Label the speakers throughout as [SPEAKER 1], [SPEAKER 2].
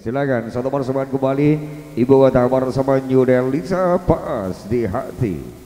[SPEAKER 1] Silakan. Satu persembahan kembali. Ibu Watamar sama New Delisa pas di hati.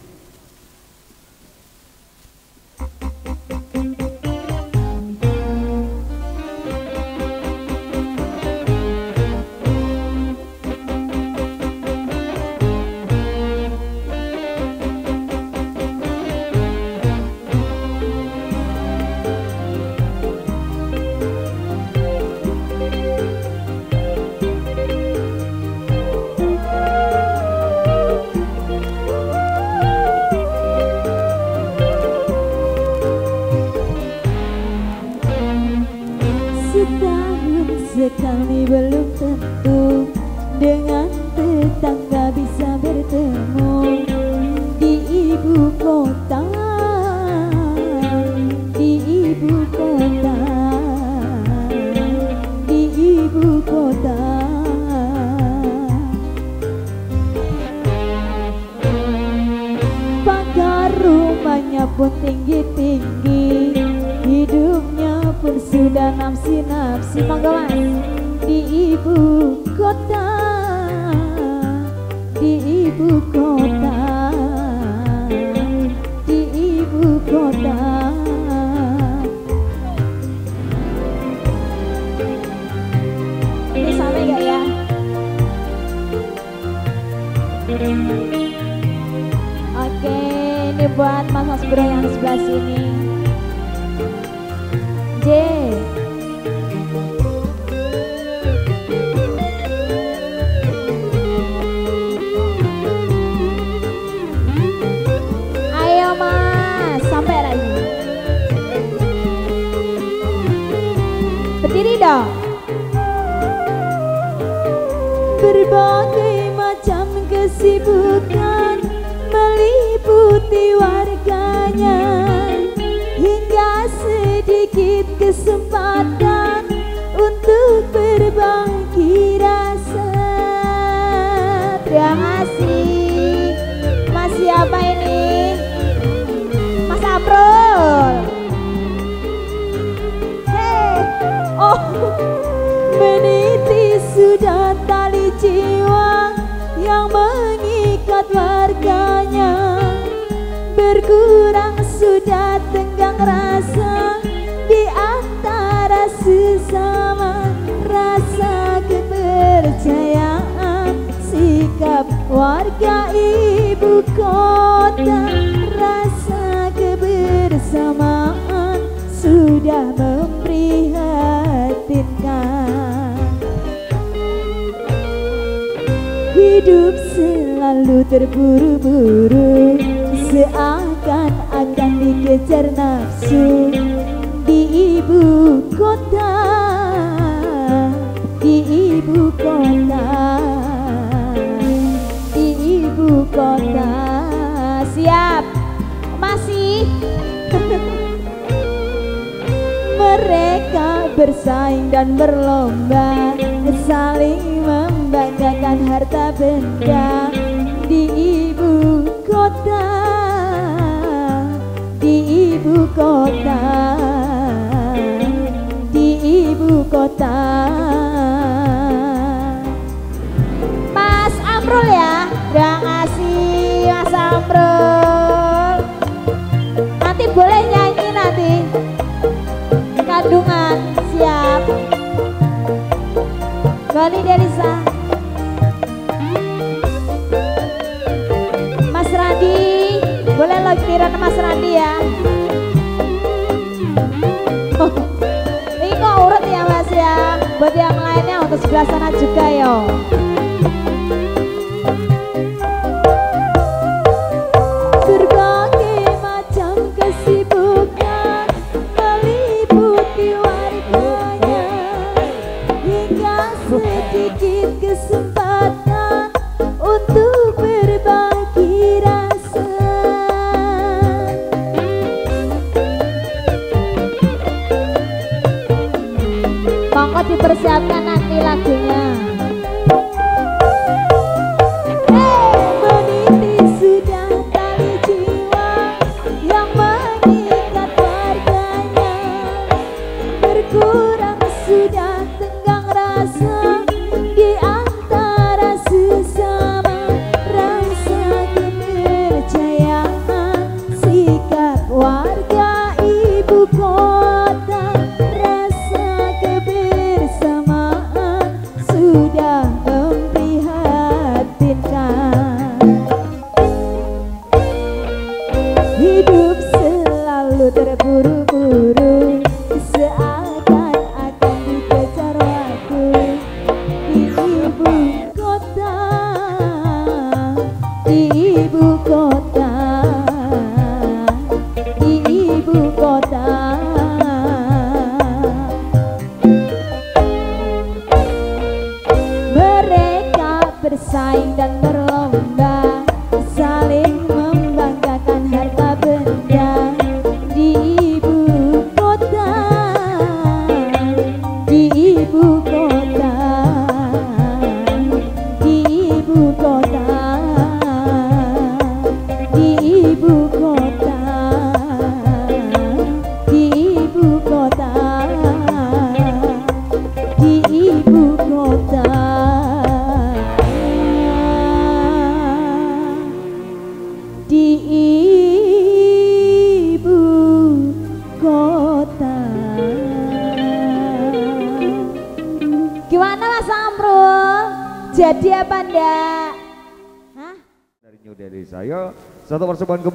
[SPEAKER 1] kembali dari sana Mas Randi boleh lakiran Mas Randi ya? Ini kok urut ya Mas ya? Buat yang lainnya untuk sebelah sana juga yo.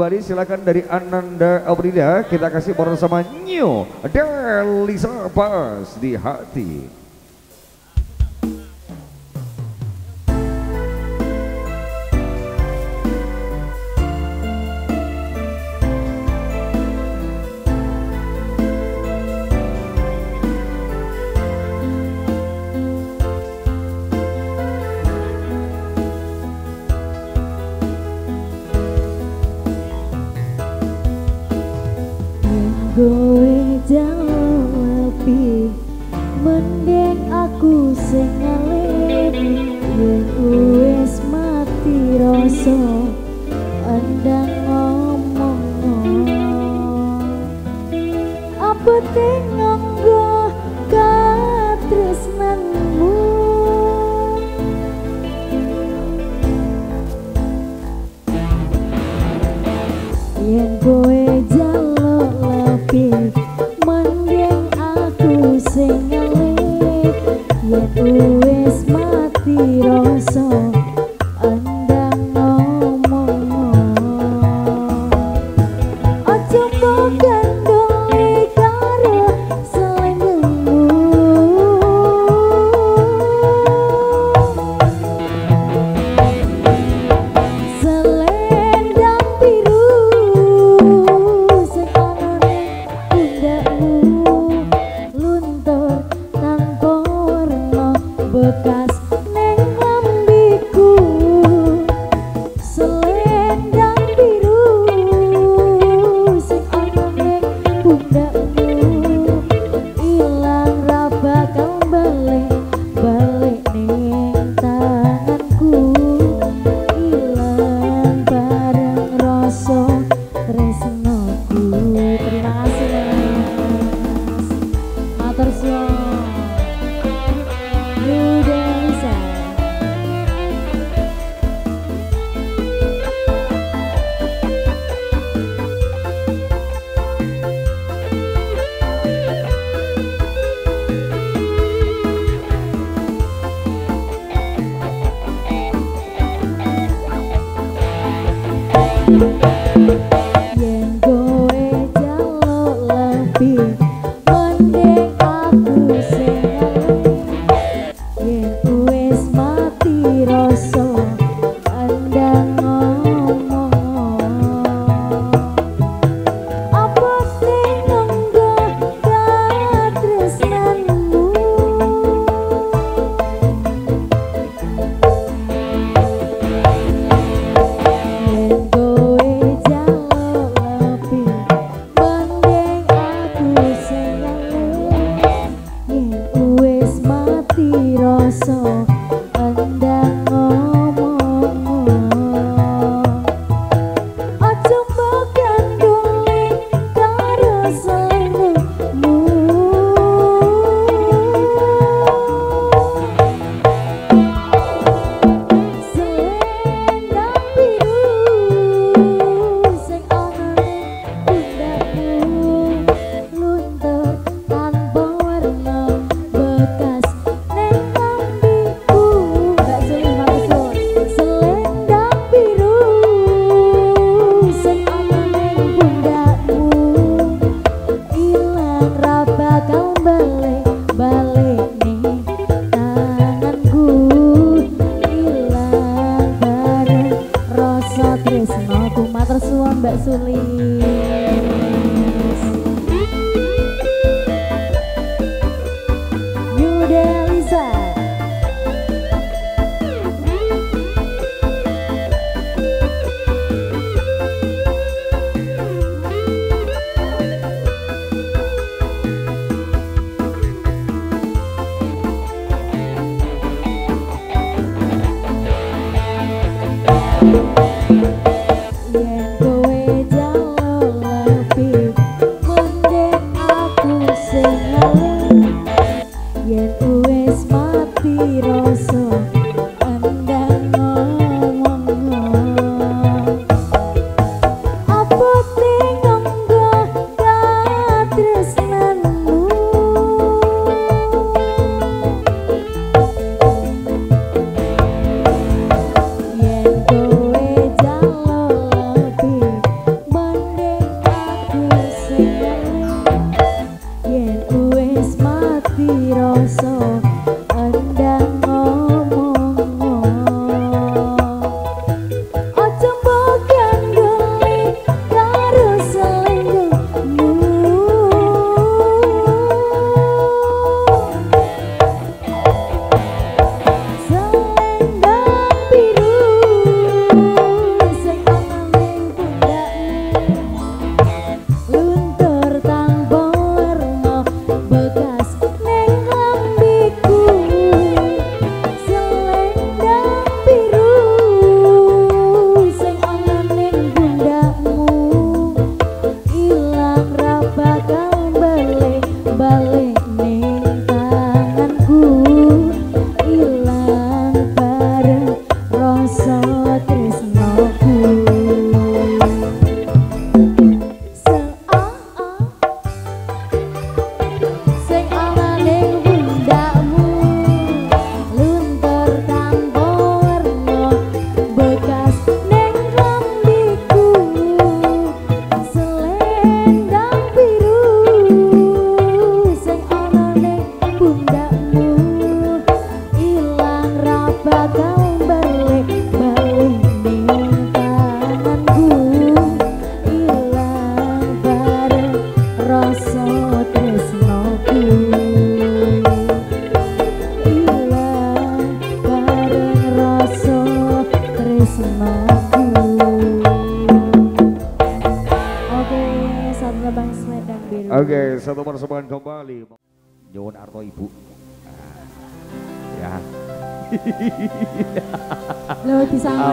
[SPEAKER 2] kembali silakan dari Ananda Abrida kita kasih bersama New Delisa Pas di hati.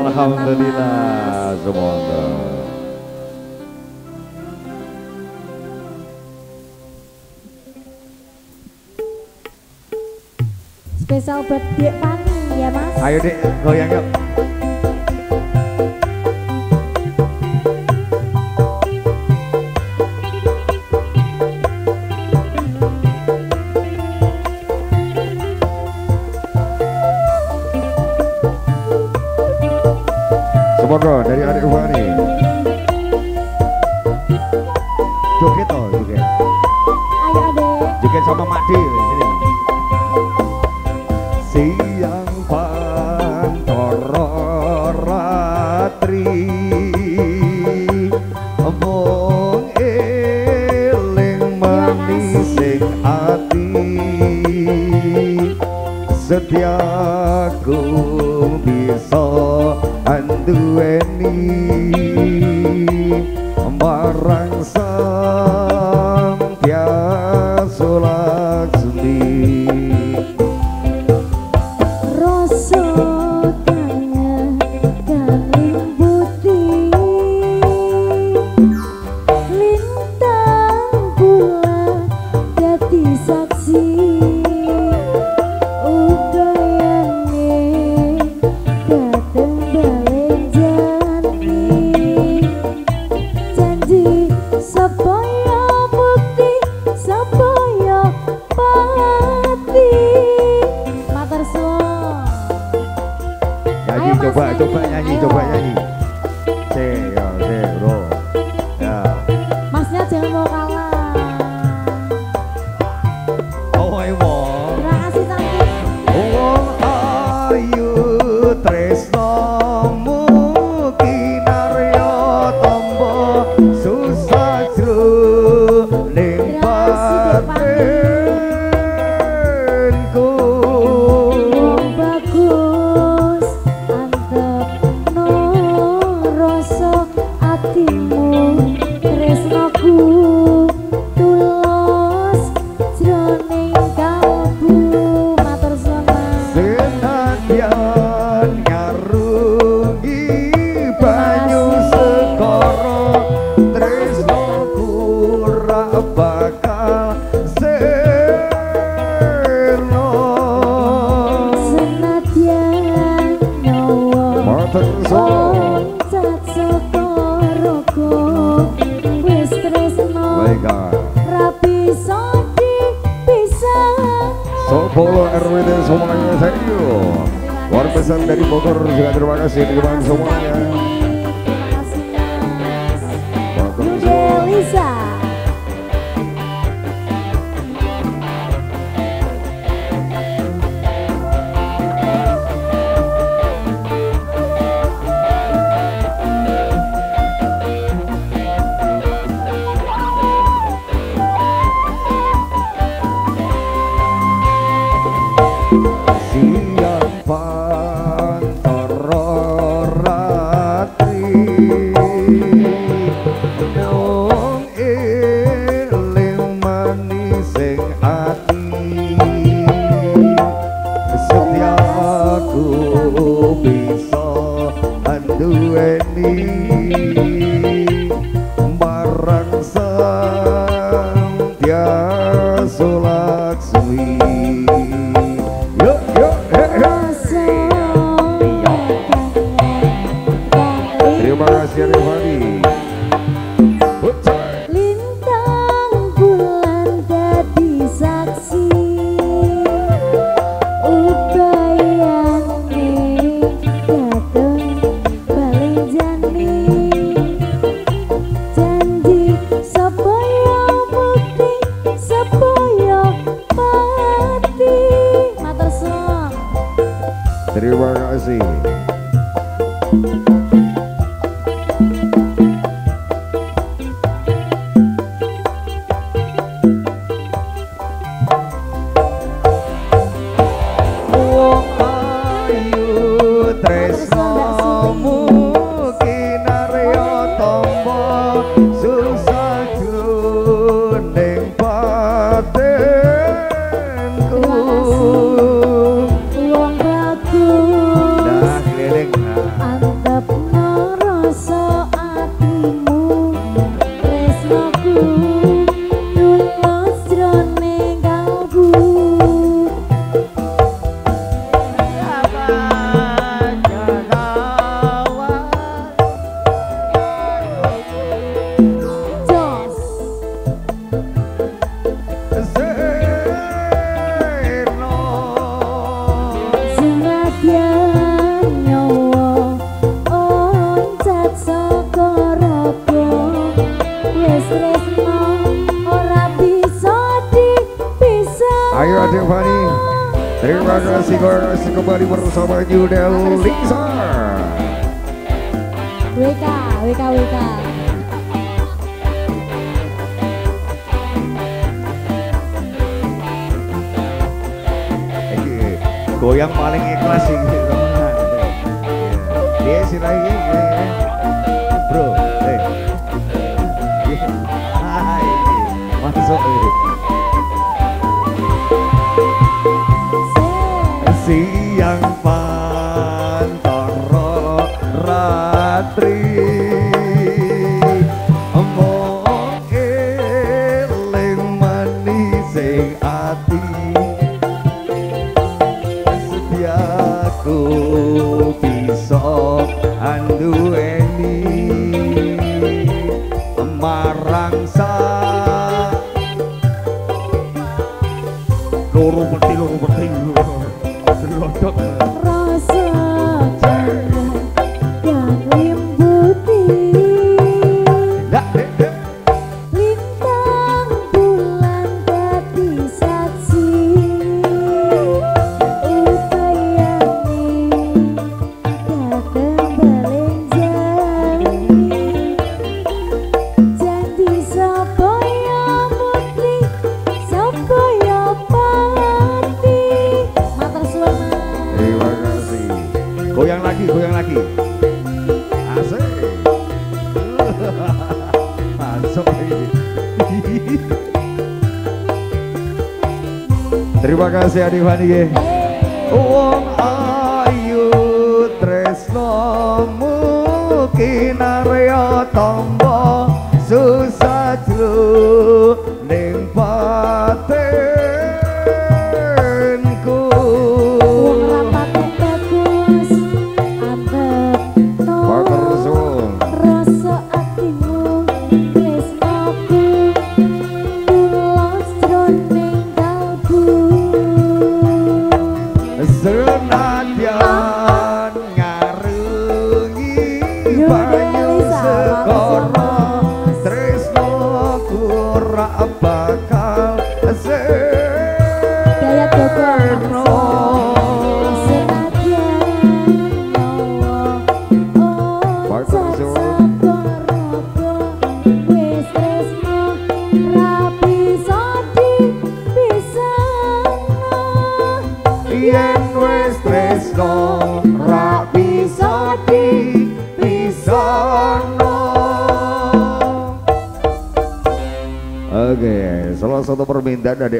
[SPEAKER 2] Alhamdulillah semoga.
[SPEAKER 3] Spesial buat Dek Pani ya Mas.
[SPEAKER 2] Ayo Dek goyang yuk.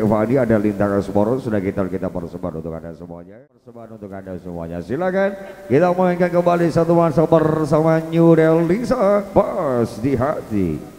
[SPEAKER 1] Irvani, ada Lintang Semoro sudah kita kita persembahan untuk Anda semuanya. Persembahan untuk Anda semuanya. Silakan kita mainkan kembali satu masa bersama New Delisa Pas di hati.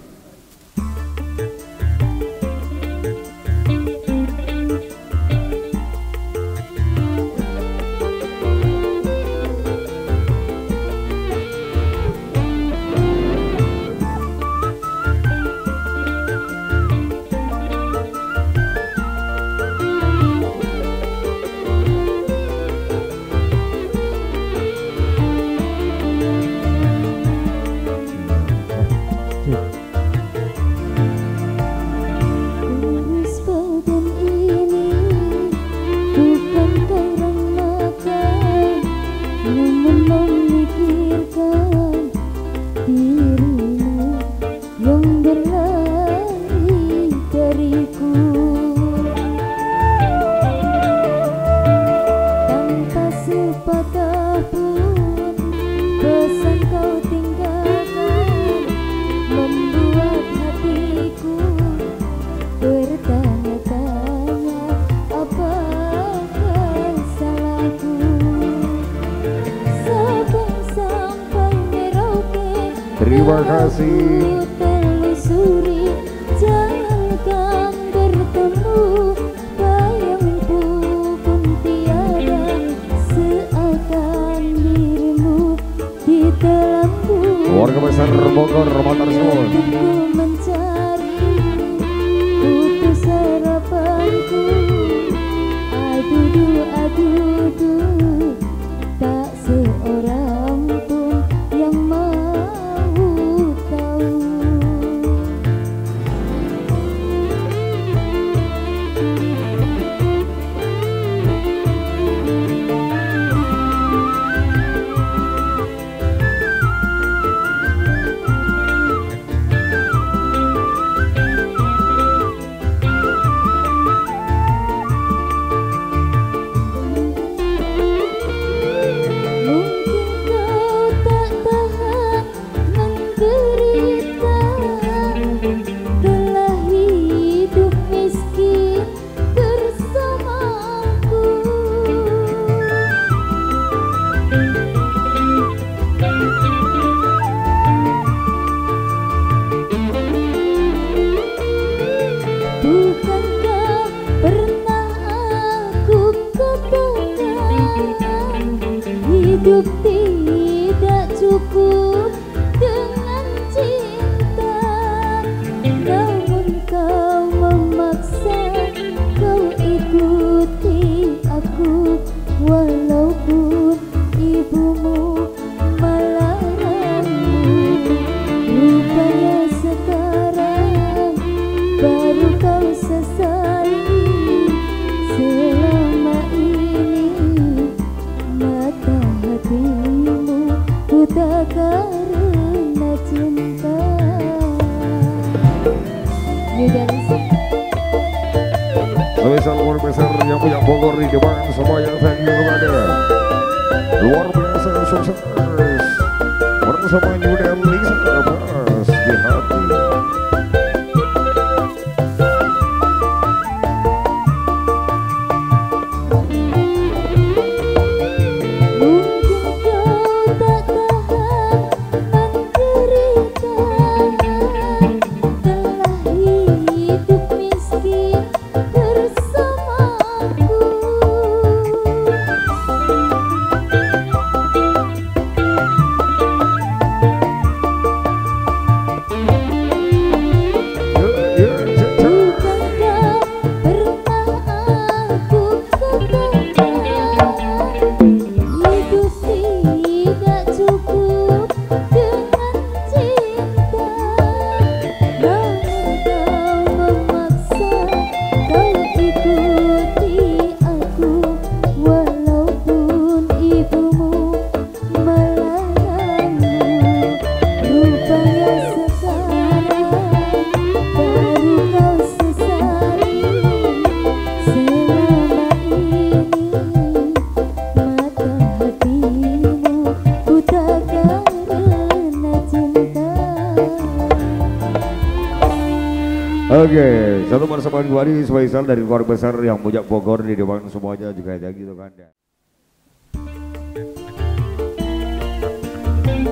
[SPEAKER 2] Kembali spesial dari keluarga besar yang Mujak Bogor di depan semuanya juga ada gitu kan.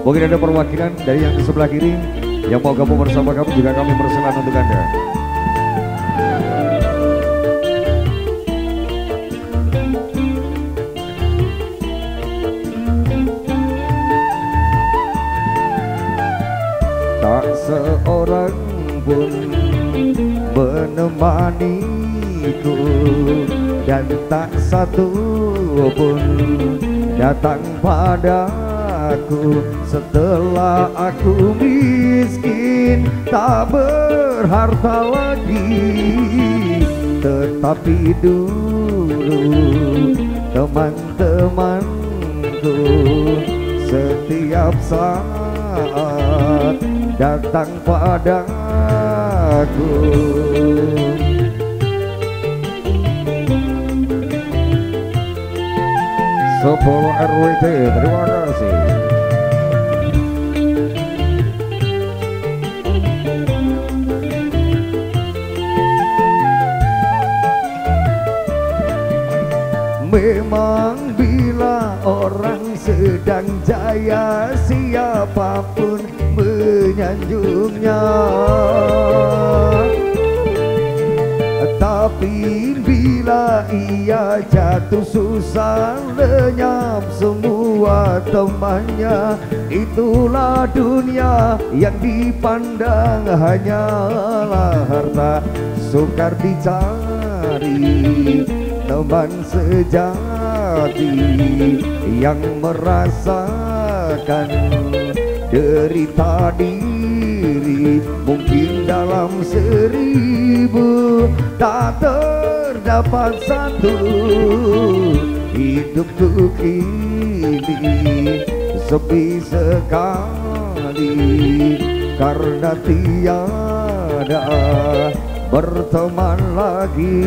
[SPEAKER 2] Mungkin ada perwakilan dari yang di sebelah kiri yang mau gabung bersama kami juga kami persilakan untuk Anda. Menemaniku dan tak satu pun datang padaku. Setelah aku miskin tak berharta lagi. Tetapi dulu teman-temanku setiap saat datang padaku Sepuluh RWT, terima kasih. Memang bila orang sedang jaya siapa pun menyanjungnya Tapi bila ia jatuh susah lenyap semua temannya. Itulah dunia yang dipandang hanyalah harta. Sukar dicari teman sejati Yang merasakan derita Mungkin dalam seribu tak terdapat satu Hidupku kini sepi sekali Karena tiada berteman lagi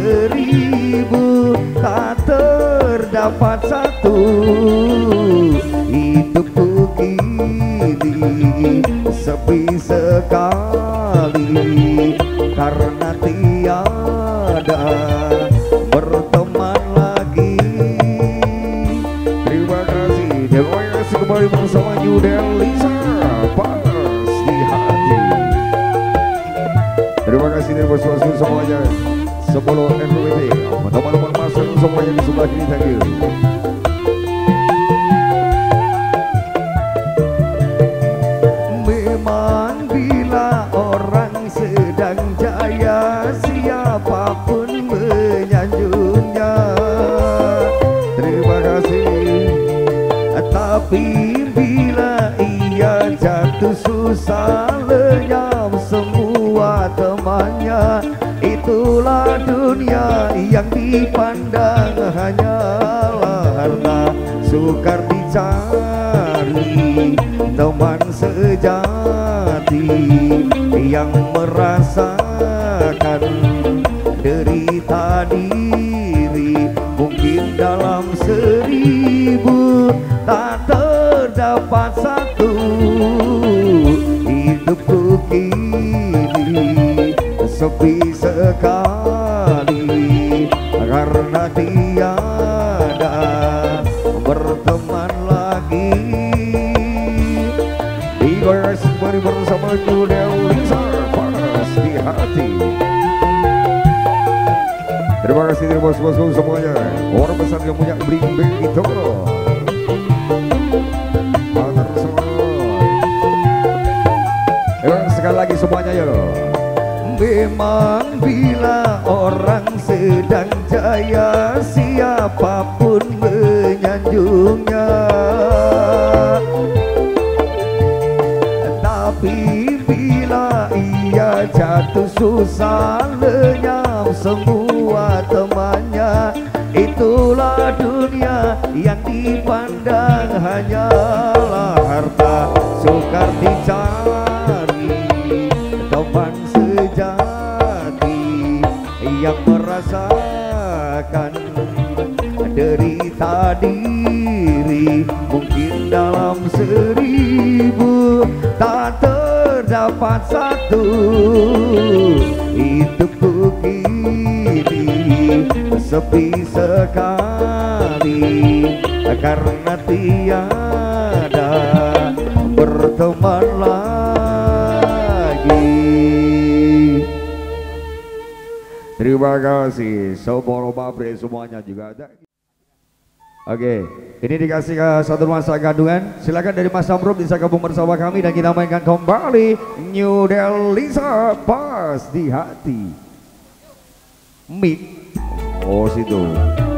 [SPEAKER 2] seribu tak terdapat satu. Hidupku kini sepi sekali Karena tiada berteman lagi. Terima kasih. Terima kasih kembali bersama New Delisa Pas di hati. Terima kasih bos bos semuanya Sepuluh NWT Teman-teman masuk semuanya di sebelah kiri Thank you. Memang bila orang sedang jaya Siapa pun Terima kasih. Tapi bila ia jatuh susah lenyap semua temannya Sukar dicari teman sejati Yang merasakan derita diri. Mungkin dalam seribu tak terdapat satu Hidupku kini sepi sekali. Karena bos-bosku semuanya. Orang besar yang punya bring begitu. Emang sekali lagi semuanya ya. Memang bila orang sedang jaya siapa pun menyanjungnya Tapi bila ia jatuh susah lenyap semua temannya. Itulah dunia yang dipandang hanyalah harta. Sukar dicari teman sejati yang merasakan derita diri. Mungkin dalam seribu tak terdapat satu. Kini sepi sekali karena tiada berteman lagi Terima kasih Soboro Pabrik semuanya juga ada Oke, ini dikasih ke satu masa gadungan. Silakan dari Mas Amrum bisa gabung bersama kami dan kita mainkan kembali New Delisa pas di hati. Meet. Oh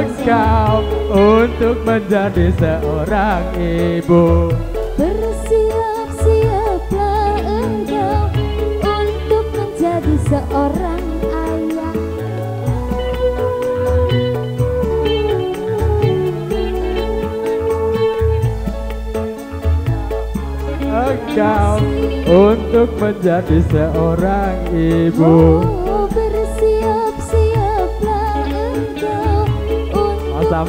[SPEAKER 1] engkau Untuk menjadi seorang ibu.
[SPEAKER 4] Bersiap-siaplah engkau untuk menjadi seorang ayah.
[SPEAKER 1] Engkau Untuk menjadi seorang ibu.
[SPEAKER 4] Oh,
[SPEAKER 1] Mas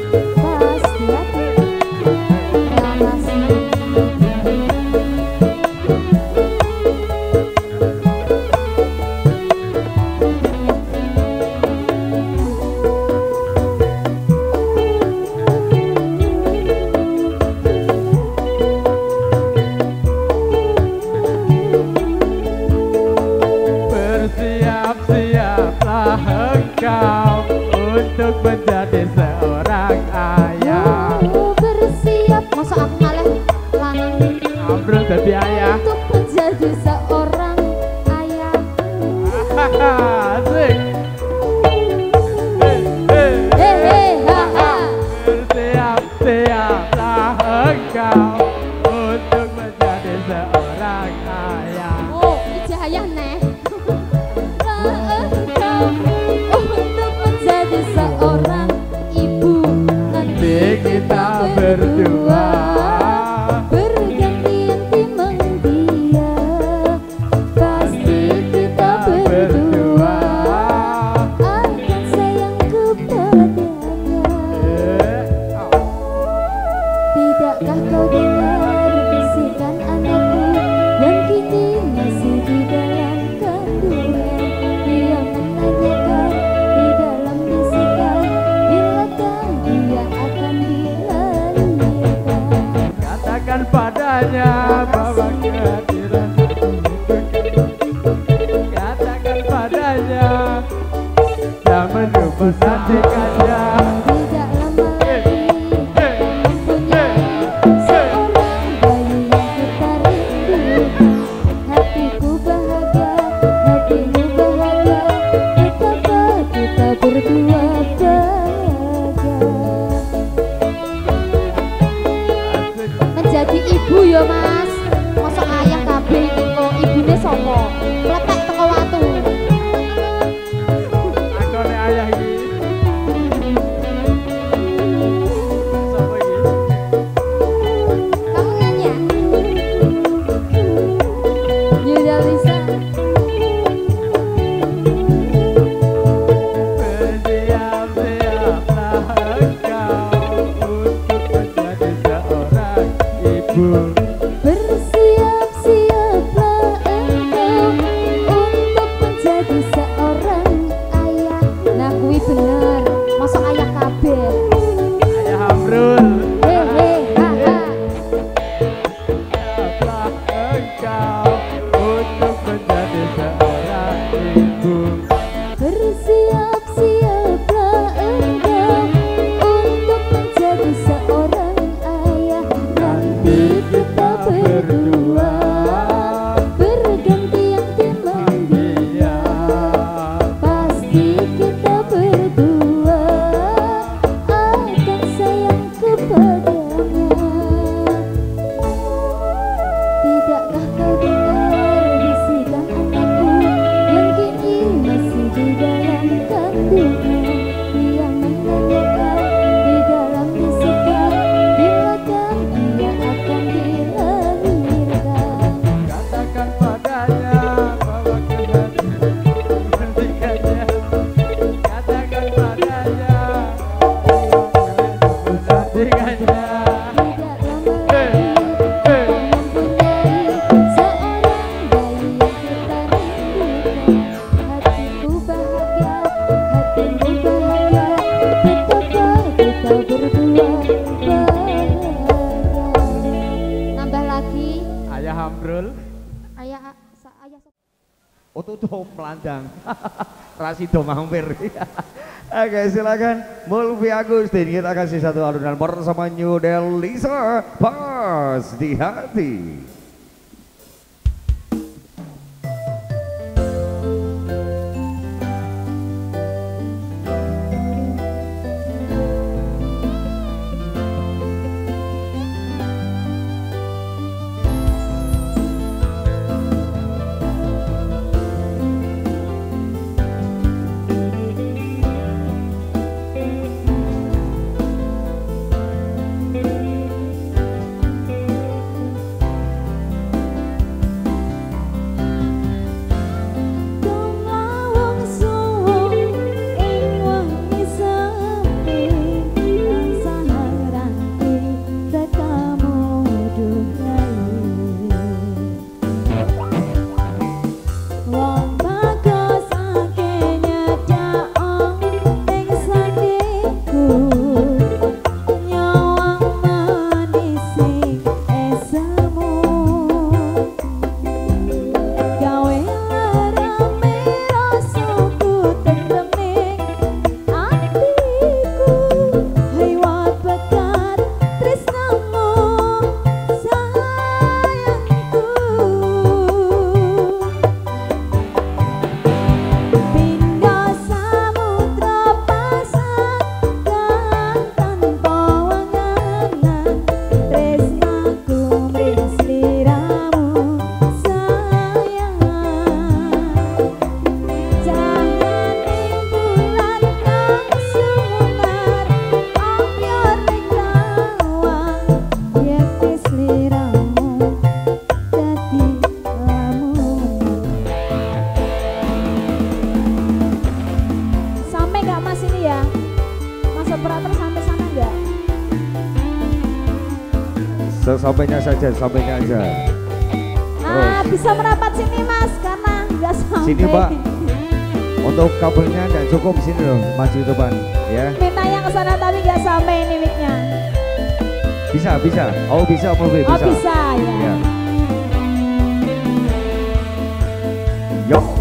[SPEAKER 2] do mampir. Oke silakan Mulvi Agustin kita kasih satu alunan bersama New Delisa Pas di hati. saja, sampai aja.
[SPEAKER 3] Ah, bisa merapat sini mas, karena nggak sampai.
[SPEAKER 2] Sini pak, untuk kabelnya dan cukup sini loh, maju depan ya.
[SPEAKER 3] Minta yang ke sana tapi nggak sampai ini miknya.
[SPEAKER 2] Bisa, bisa. Oh bisa, Om
[SPEAKER 3] oh,
[SPEAKER 2] bisa.
[SPEAKER 3] Oh bisa, ya. ya. Yo.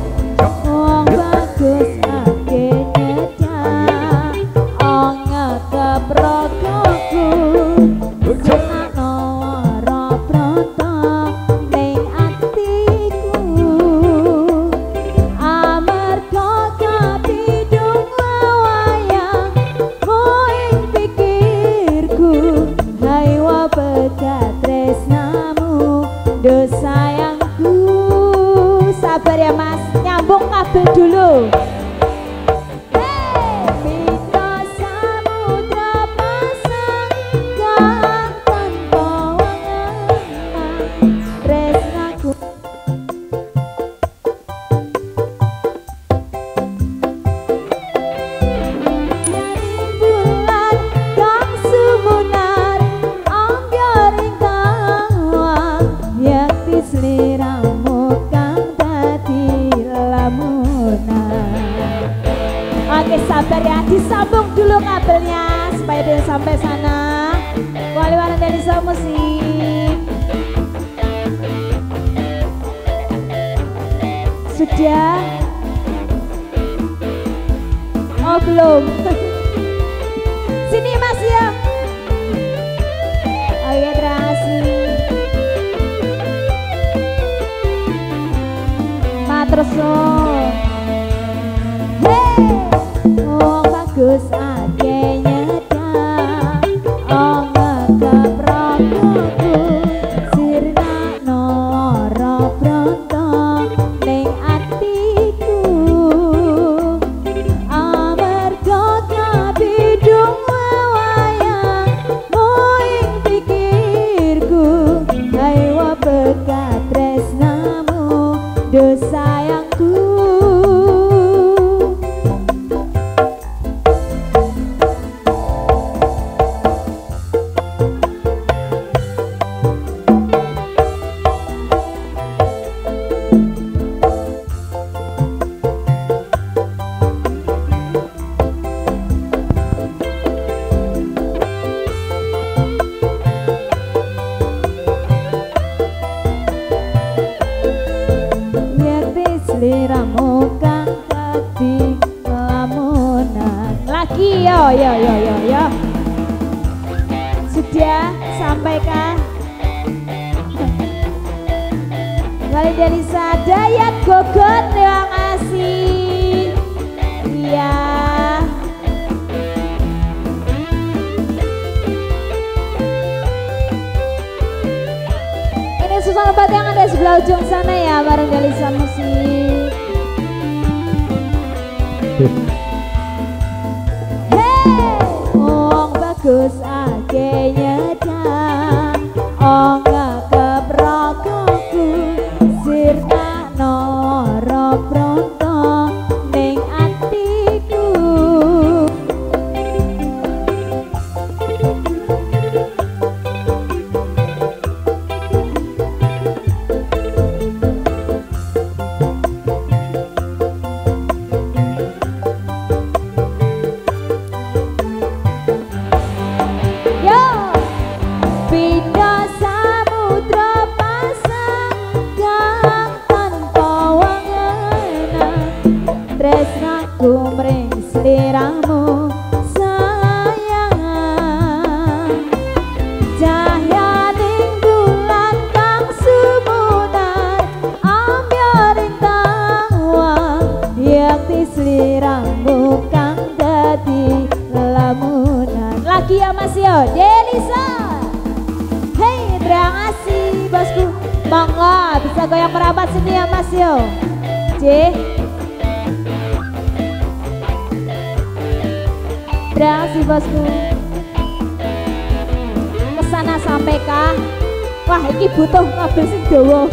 [SPEAKER 3] Wah, iki butuh kabel sing dawa.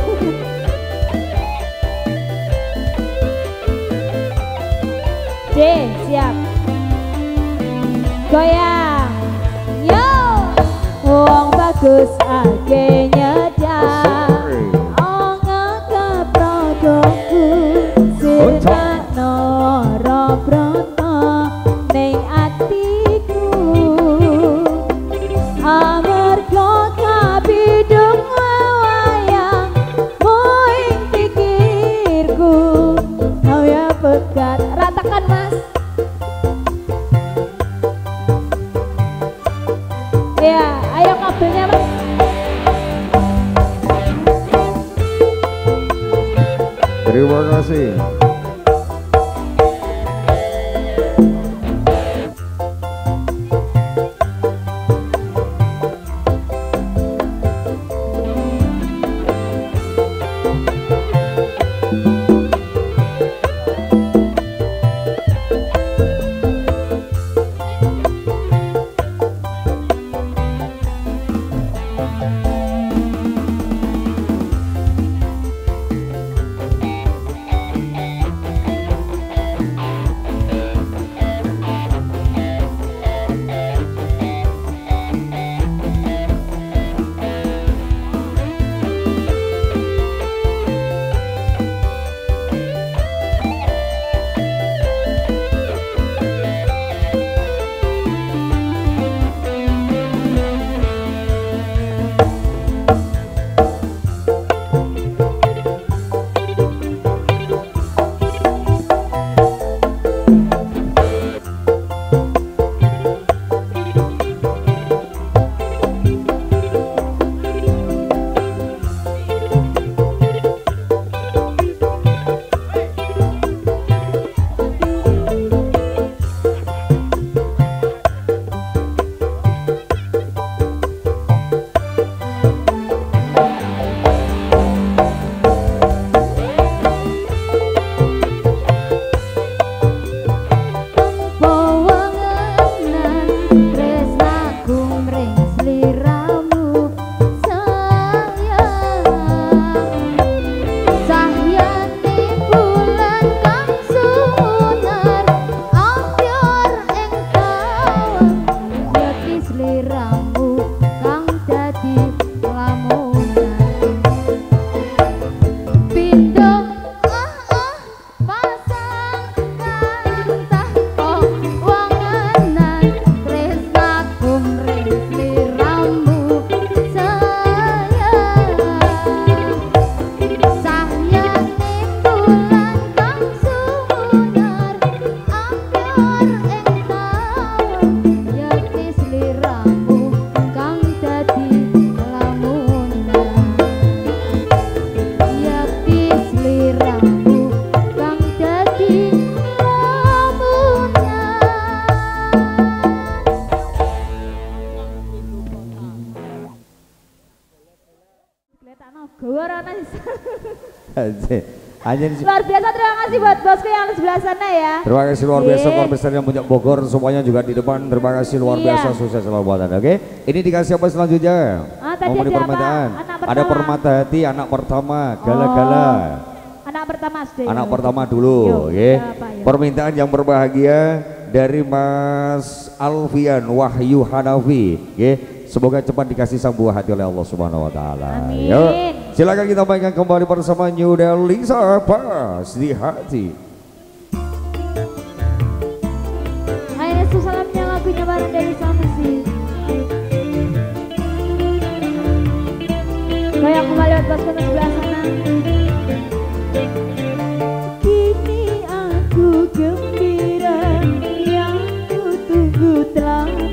[SPEAKER 3] D, siap. Goyang. Yo! Wong bagus akeh nyedak.
[SPEAKER 1] Terima kasih. Anjir.
[SPEAKER 3] Luar biasa terima kasih buat bosku yang sebelah sana ya
[SPEAKER 1] Terima kasih luar biasa
[SPEAKER 3] Iya.
[SPEAKER 1] konvestor yang punya Bogor semuanya juga di depan. Terima kasih luar
[SPEAKER 3] Iya.
[SPEAKER 1] biasa sukses selalu buat Anda. Oke. Ini dikasih apa selanjutnya?
[SPEAKER 3] Ah, tadi ada apa?
[SPEAKER 1] permintaan. Ada permata hati anak pertama gala-gala.
[SPEAKER 3] Oh, Anak pertama SD
[SPEAKER 1] Anak
[SPEAKER 3] ya.
[SPEAKER 1] pertama dulu, oke.
[SPEAKER 3] ya, Pak, yuk.
[SPEAKER 1] Permintaan yang berbahagia dari Mas Alfian Wahyu Hanafi, oke. Semoga cepat dikasih sang buah hati oleh Allah Subhanahu wa taala.
[SPEAKER 3] Amin.
[SPEAKER 1] Yuk, silakan kita mainkan kembali bersama New Delisa Pas di hati.
[SPEAKER 3] Ayo salamnya lagunya bareng dari Samsi Goyang kembali bosku di sebelah sana. Kini aku gembira Yang ku tunggu telah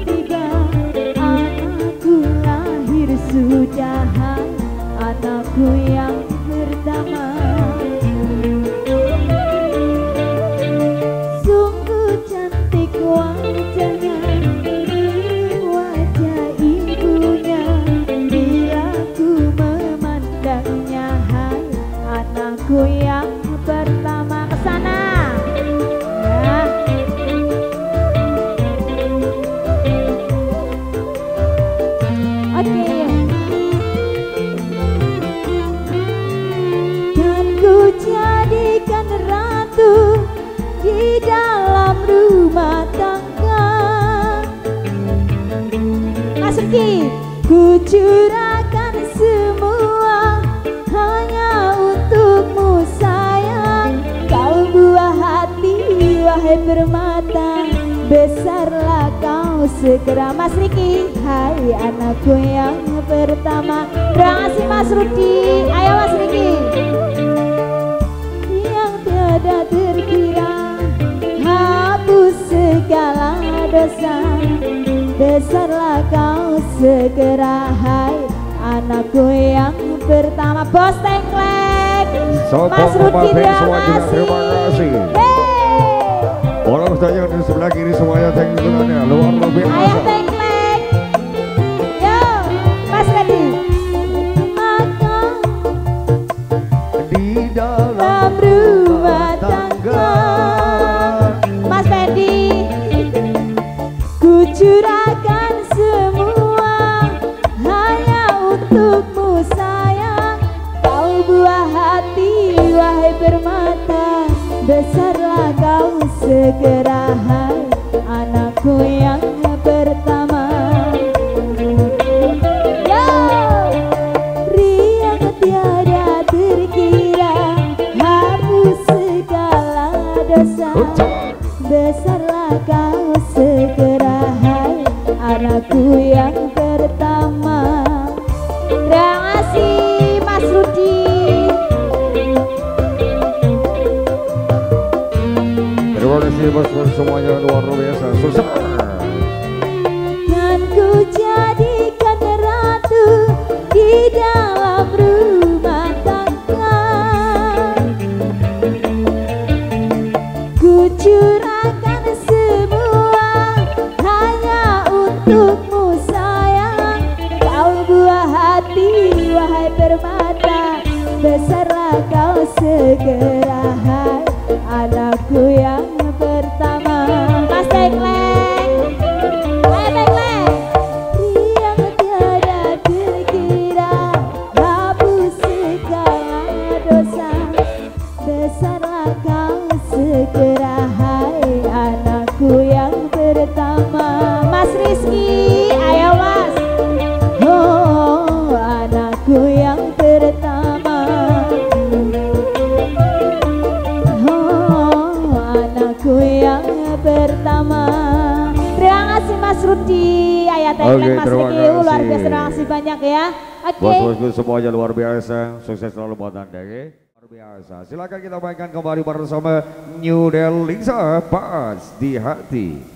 [SPEAKER 1] akan
[SPEAKER 2] kembali bersama New Delhi Pas di Hati.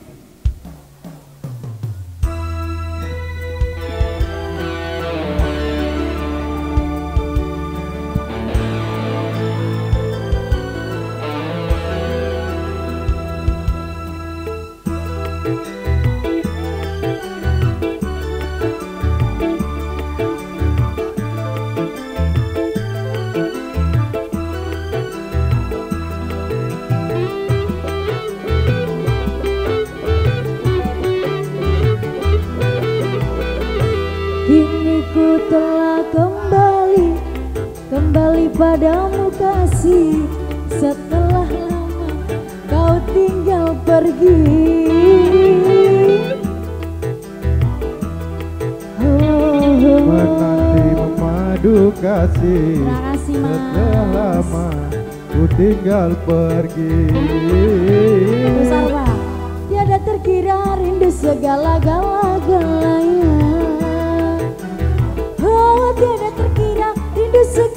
[SPEAKER 1] Setelah lama kau tinggal pergi. Oh.
[SPEAKER 5] Menanti memadu kasih.
[SPEAKER 1] Kasih
[SPEAKER 5] Setelah lama ku tinggal pergi.
[SPEAKER 1] Besar Pak. Tiada terkira rindu segala galanya. Oh tiada terkira rindu
[SPEAKER 5] segala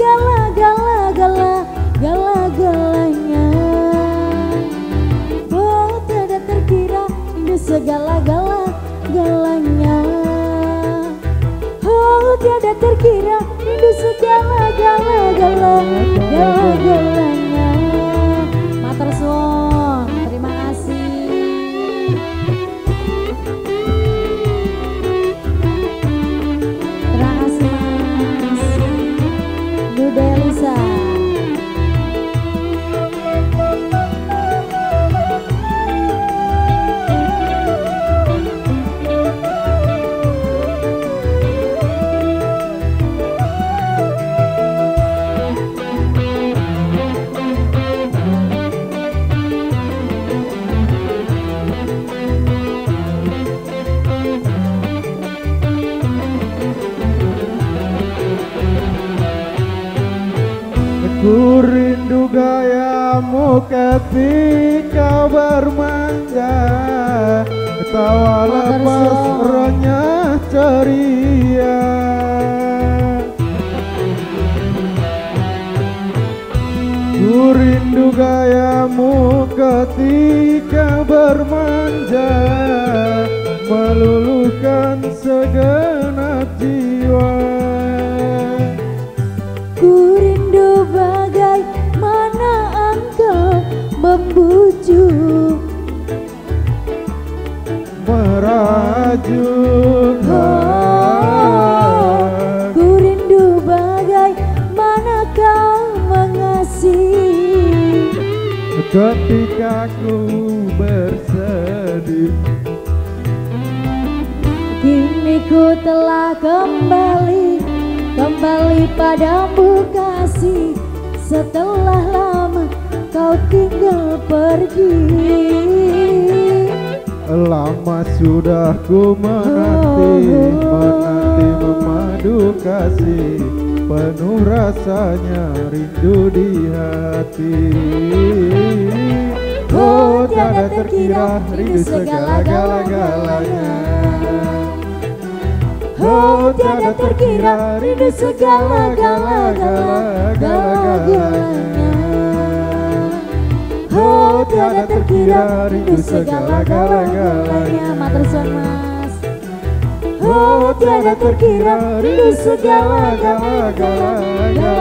[SPEAKER 5] happy ketika ku bersedih
[SPEAKER 1] Kini ku telah kembali Kembali padamu kasih. Setelah lama kau tinggal pergi.
[SPEAKER 5] Lama sudah ku menanti oh. Menanti memadu kasih. Penuh rasanya rindu di hati tiada terkira rindu segala galanya. Oh, oh tiada terkira rindu
[SPEAKER 1] segala
[SPEAKER 5] galanya.
[SPEAKER 1] Oh,
[SPEAKER 5] oh tiada terkira rindu segala galanya. mas. Oh, oh tiada terkira rindu
[SPEAKER 1] segala galanya.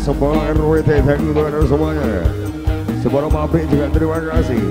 [SPEAKER 1] Semua RWT, untuk semuanya. Semua pabrik juga terima kasih.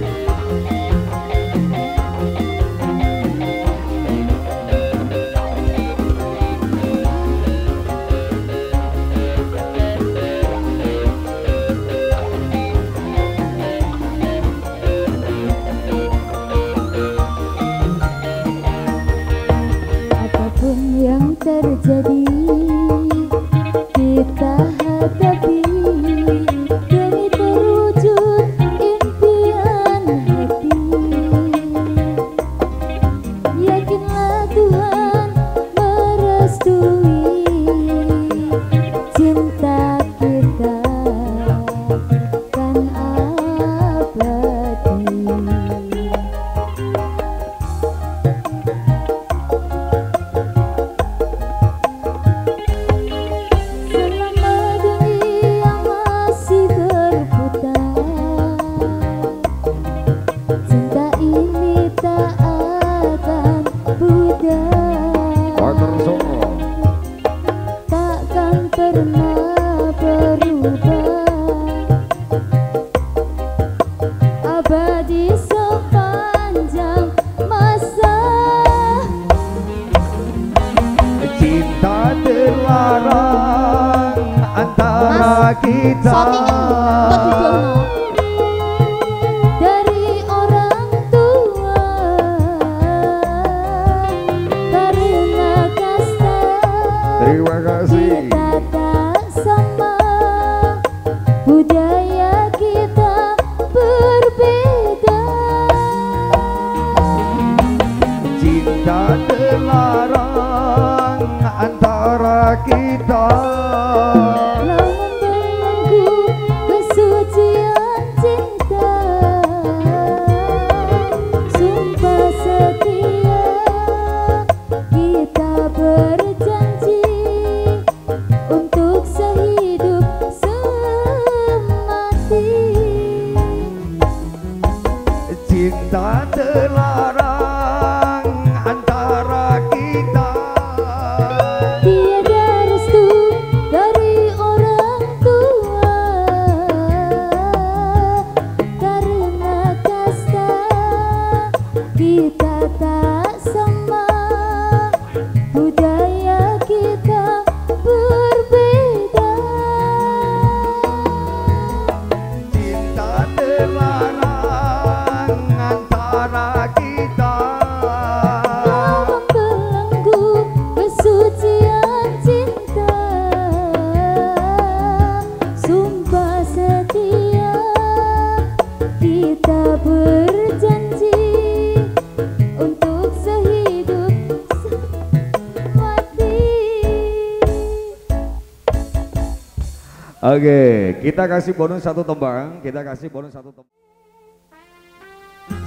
[SPEAKER 2] Kita kasih bonus satu tembang, kita kasih bonus satu tembang.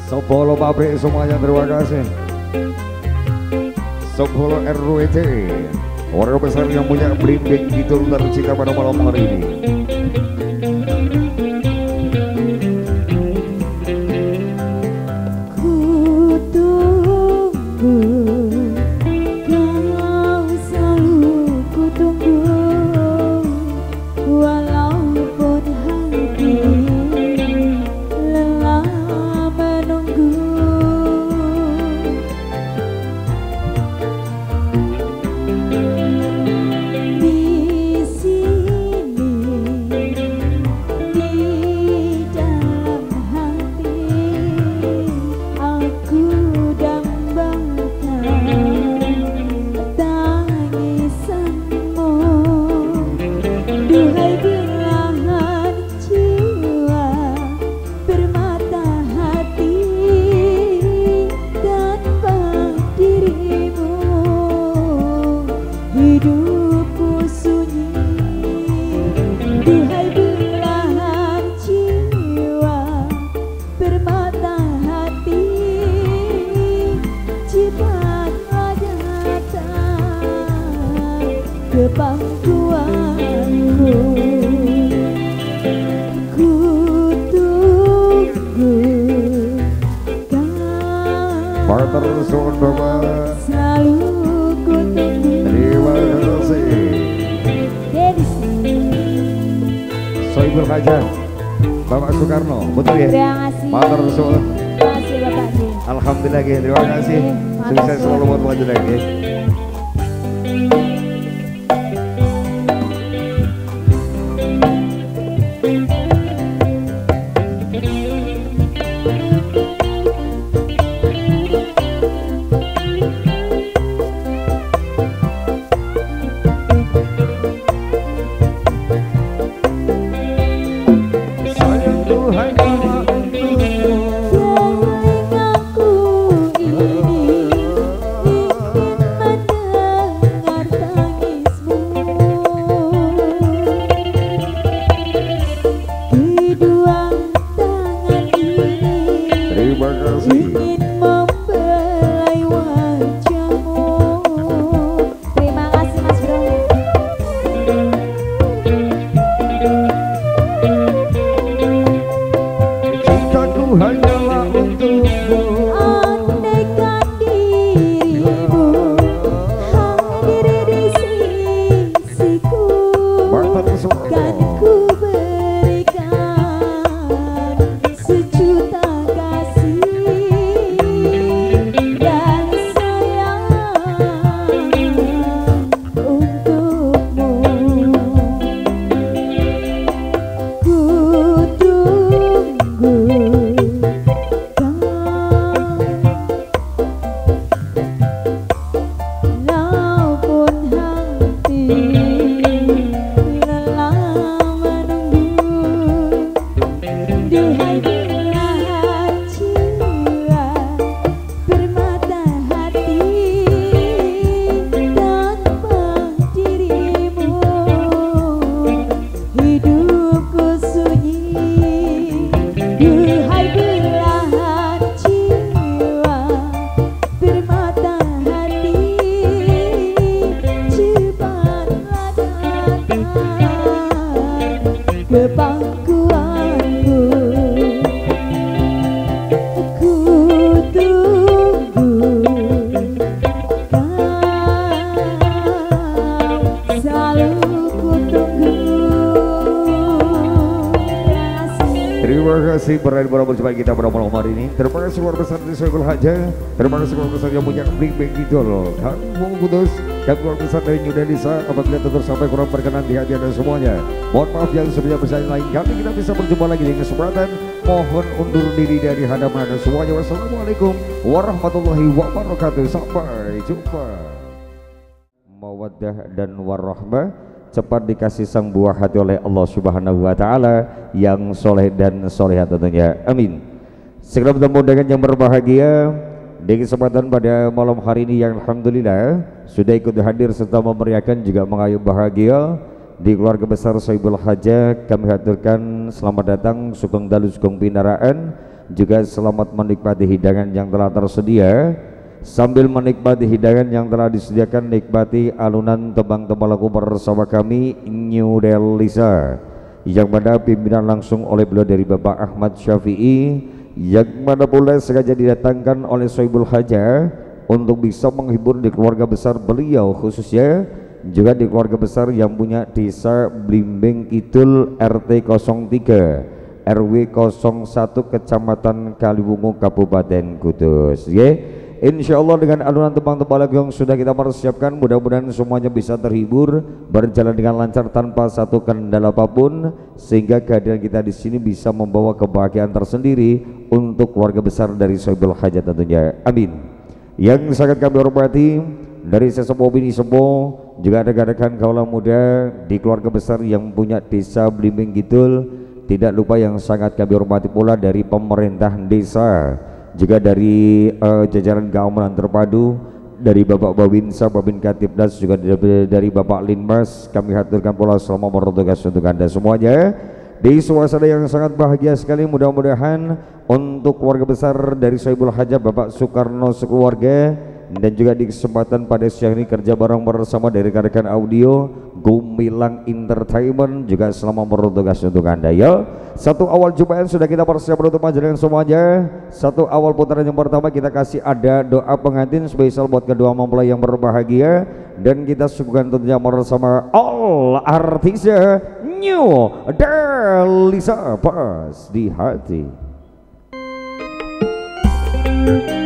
[SPEAKER 2] Sobolo pabrik semuanya terima kasih. Sobolo RWT, warga besar yang punya
[SPEAKER 6] belimbing di
[SPEAKER 2] tercinta pada malam hari ini. Kasih luar besar di Soebul Haja. Terima kasih luar besar yang punya Big Bang Idol. Kang Bung Kudus dan luar besar dari Yuda Desa. Apabila tetap sampai kurang berkenan di hati anda semuanya. Mohon maaf yang sebelumnya bersaing lain kali kita bisa berjumpa lagi di kesempatan. Mohon undur diri dari hadapan anda semuanya. Wassalamualaikum warahmatullahi wabarakatuh. Sampai jumpa. Mawaddah dan warahmah cepat dikasih sang buah hati oleh Allah Subhanahu wa taala yang soleh dan solehat tentunya. Amin. Segera bertemu dengan yang berbahagia. Di kesempatan pada malam hari ini yang alhamdulillah sudah ikut hadir serta memeriahkan juga mengayuh bahagia di keluarga besar Soibul Haja kami haturkan selamat datang Sugeng Dalu Sugeng Pindaraan juga selamat menikmati hidangan yang telah tersedia. Sambil menikmati hidangan yang telah disediakan nikmati alunan tembang-tembang lagu bersama kami New Delisa yang mana pimpinan langsung oleh beliau dari Bapak Ahmad Syafi'i yang mana pula sengaja didatangkan oleh Soibul Haja untuk bisa menghibur di keluarga besar beliau khususnya juga di keluarga besar yang punya desa Blimbing Kidul RT 03 RW 01 Kecamatan Kaliwungu Kabupaten Kudus. Ya Insya Allah dengan alunan tembang-tembang lagu yang sudah kita persiapkan mudah-mudahan semuanya bisa terhibur berjalan dengan lancar tanpa satu kendala apa pun sehingga kehadiran kita di sini bisa membawa kebahagiaan tersendiri untuk keluarga besar dari Soebul Hajat tentunya. Amin. Yang sangat kami hormati dari sesepuh bini sepuh juga ada rekan kaulah muda di keluarga besar yang punya desa Blimbing Kidul tidak lupa yang sangat kami hormati pula dari pemerintah desa juga dari uh, jajaran keamanan terpadu dari Bapak Babinsa, Babin Katibdas juga dari, Bapak Linmas kami haturkan pula selama bertugas untuk Anda semuanya. Di suasana yang sangat bahagia sekali mudah-mudahan untuk keluarga besar dari Soebul Haja Bapak Soekarno sekeluarga dan juga di kesempatan pada siang ini kerja bareng bersama dari rekan-rekan audio Gumilang Entertainment juga selama bertugas untuk anda ya. Satu awal jumpaan sudah kita persiapkan untuk majelis semuanya. Satu awal putaran yang pertama kita kasih ada doa pengantin spesial buat kedua mempelai yang berbahagia. Dan kita suguhkan tentunya bersama all artisnya New Delisa pas di hati.
[SPEAKER 1] Ku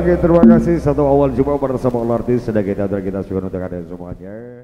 [SPEAKER 1] Oke, terima kasih. Satu awal jumpa bersama Lordis Sudah kita, sudah kita sudah untuk kalian semuanya.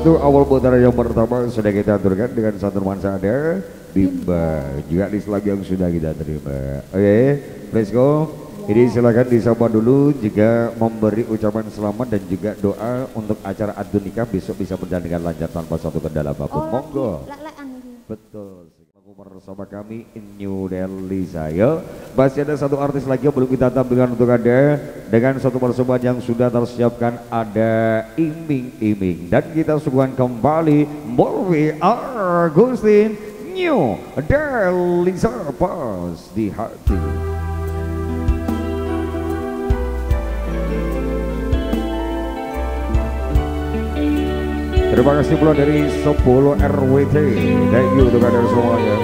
[SPEAKER 1] Satu awal putaran yang pertama sudah kita aturkan dengan satu nuansa ada Bimba juga di lagi yang sudah kita terima. Oke, let's go. Ini silakan disapa dulu juga memberi ucapan selamat dan juga doa untuk acara adu nikah besok bisa berjalan dengan lancar tanpa satu kendala apa pun.
[SPEAKER 2] Oh,
[SPEAKER 1] Monggo. Betul. Bersama kami in New Delhi saya. Masih ada satu artis lagi yang belum kita tampilkan untuk Anda dengan satu persembahan yang sudah tersiapkan ada Iming Iming dan kita suguhan kembali Morwi Agustin New Delhi pas di hati. Terima kasih pula dari 10 RWT. Thank you kalian semuanya.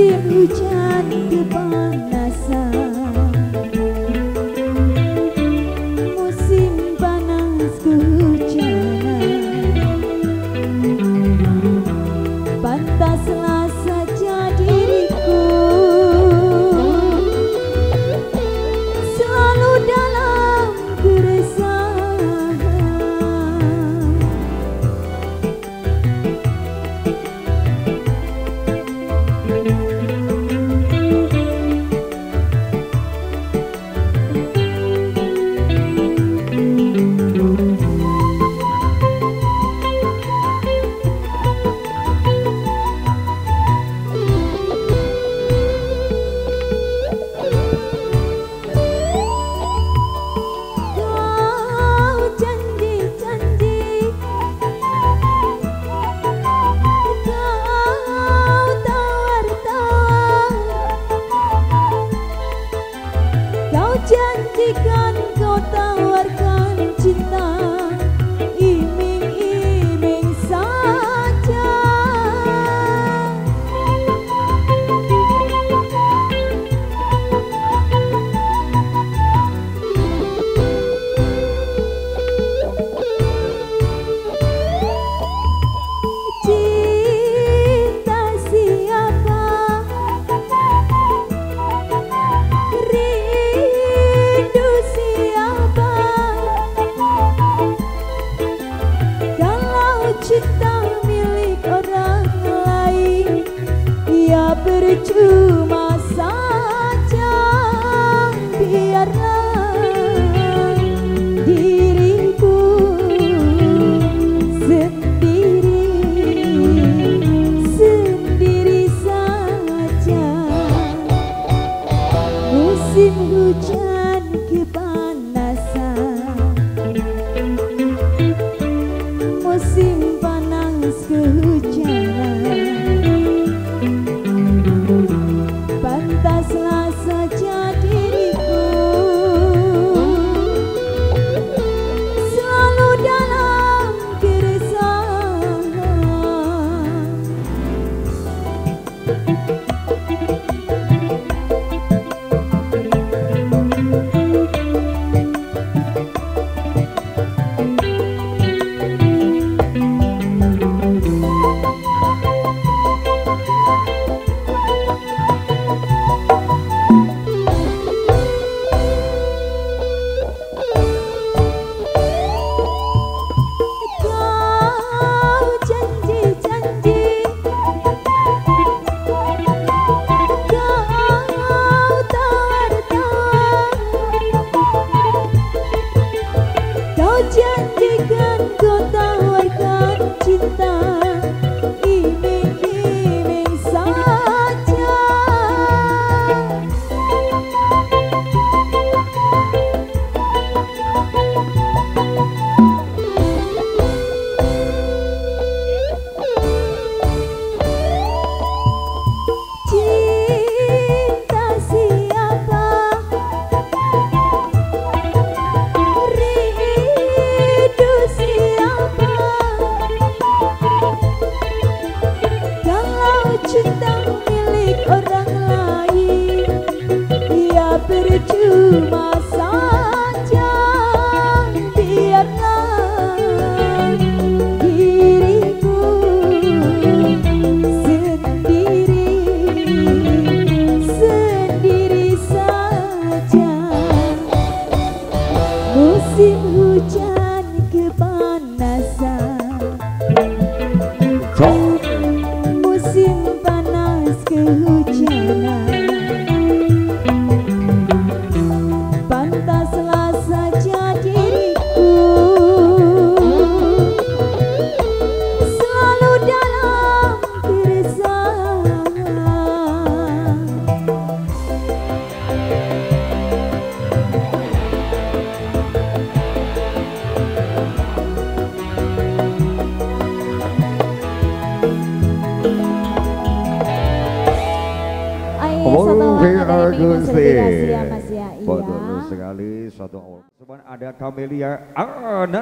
[SPEAKER 2] сердюча.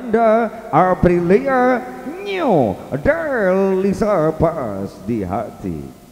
[SPEAKER 2] Anda Aprilia New dari Pas di hati.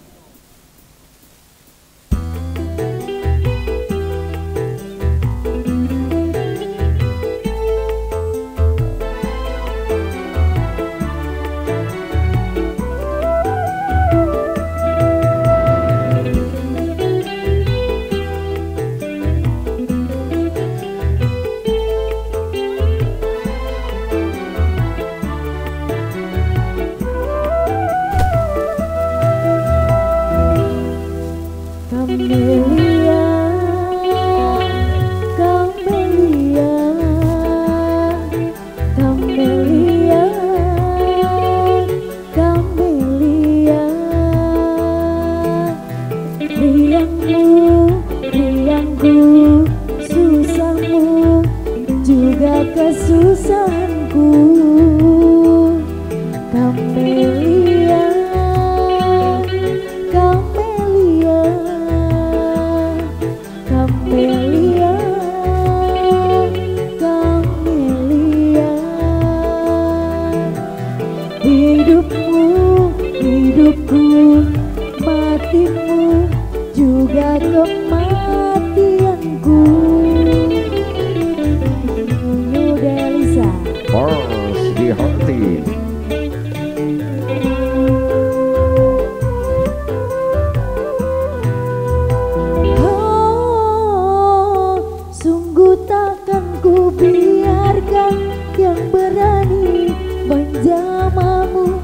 [SPEAKER 1] yang berani menjamamu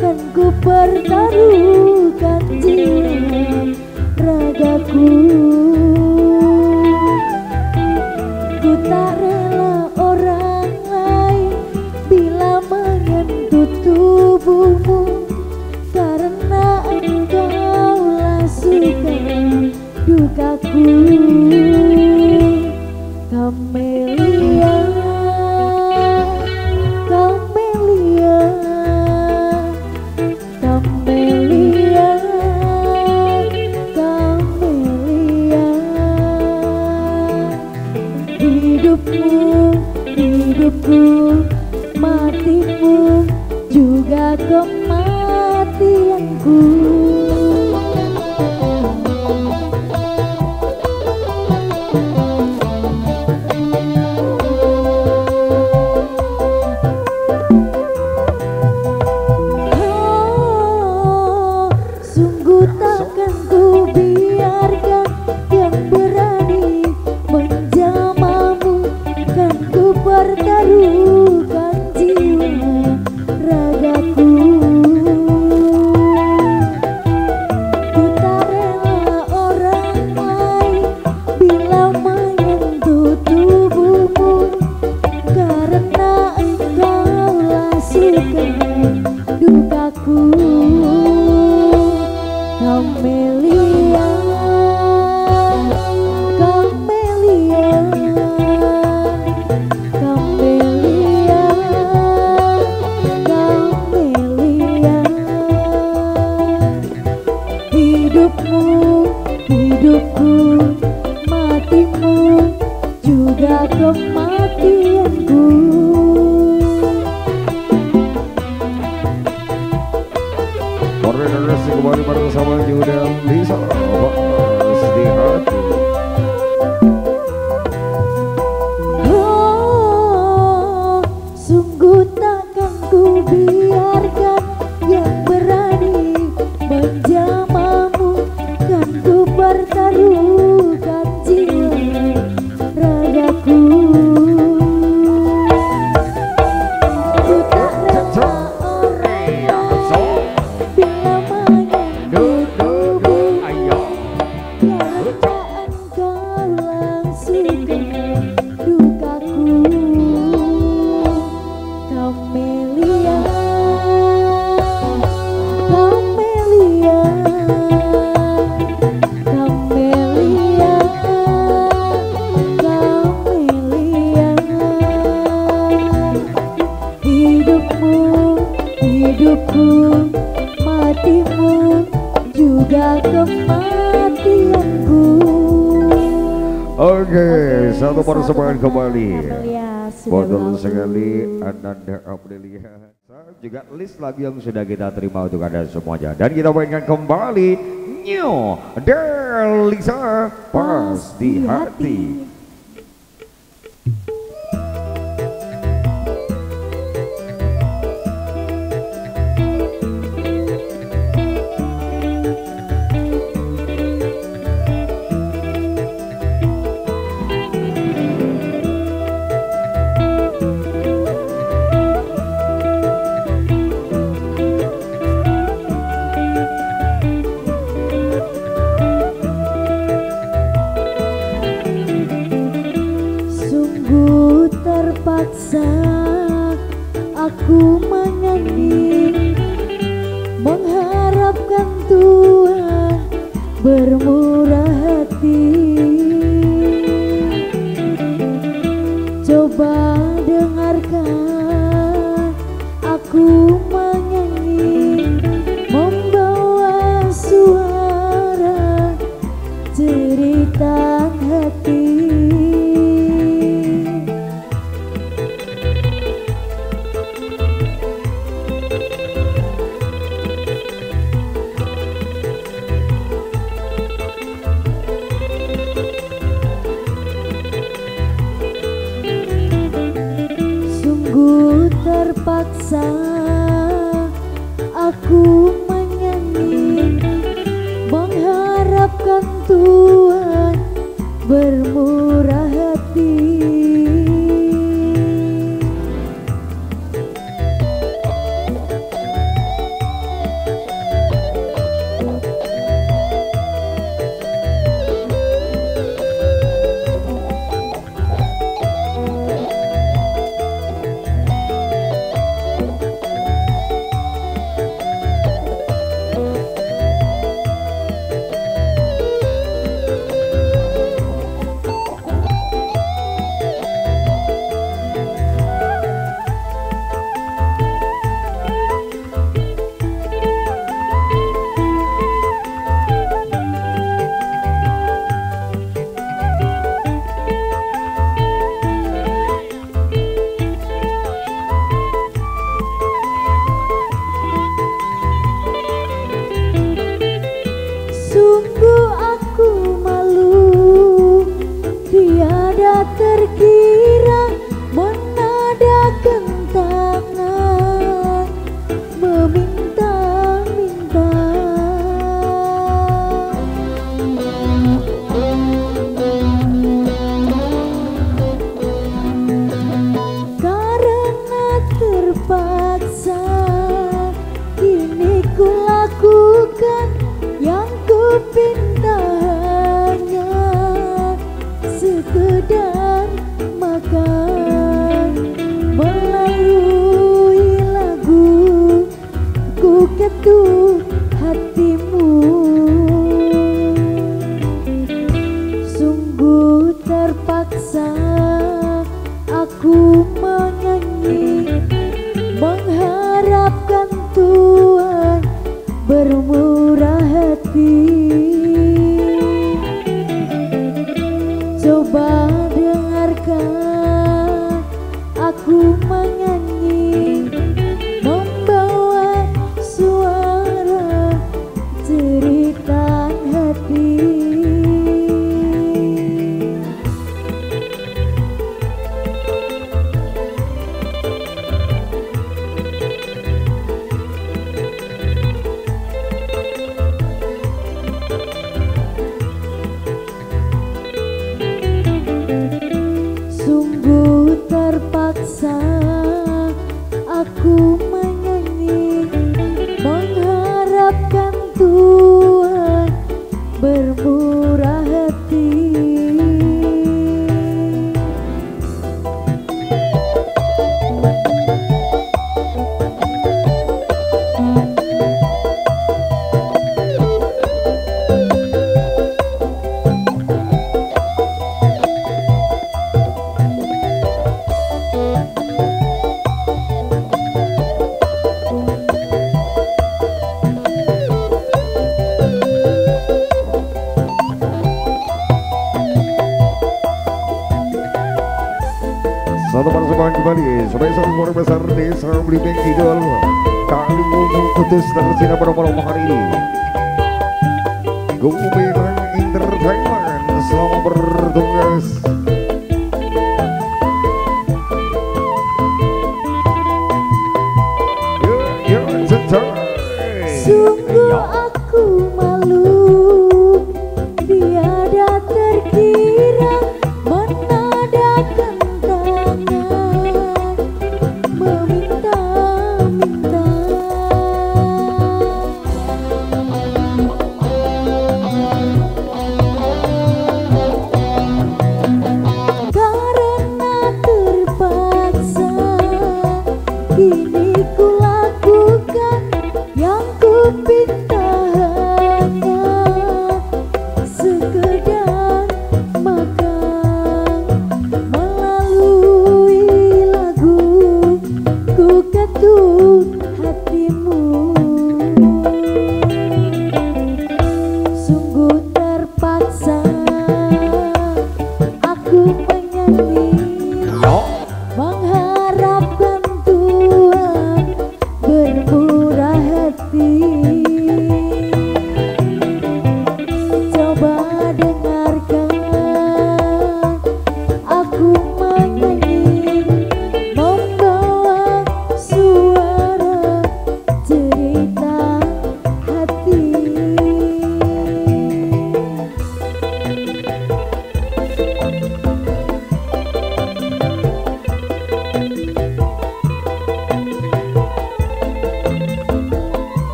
[SPEAKER 1] Kan ku pertaruhkan jiwa ragaku. kembali.
[SPEAKER 2] Iya,
[SPEAKER 1] Betul
[SPEAKER 2] ya,
[SPEAKER 1] sekali Ananda Aprilia. Juga list lagi yang sudah kita terima untuk Anda semuanya. Dan kita mainkan kembali New Delisa Pas di Hati.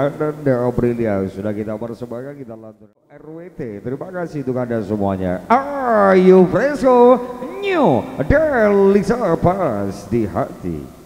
[SPEAKER 1] Ananda Aprilia sudah kita persembahkan kita lantur. RWT terima kasih untuk anda semuanya. Ayo Fresco New Delisa Pas di hati.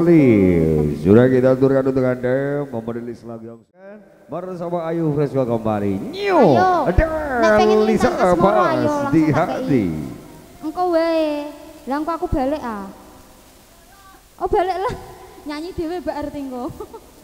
[SPEAKER 2] kembali. Sudah kita aturkan untuk anda memerilis lagu yang bersama Ayu Fresco kembali. New dan
[SPEAKER 1] nah,
[SPEAKER 2] Lisa
[SPEAKER 1] Abbas
[SPEAKER 2] di hati.
[SPEAKER 1] Engkau wae. Lang aku balik ah. Oh balik lah. Nyanyi dewe berarti engkau.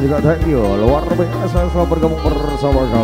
[SPEAKER 2] juga thank you Luar biasa selamat bergabung bersama kami